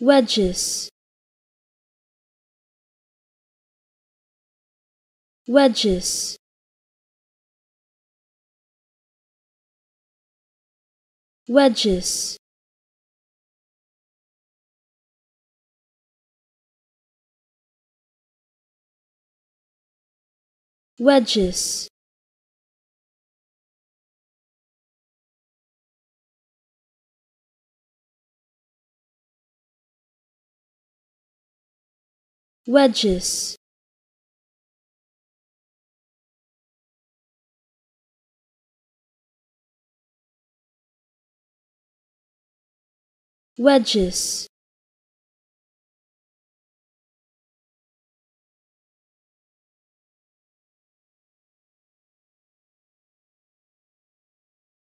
wedges. Wedges. Wedges. Wedges wedges. Wedges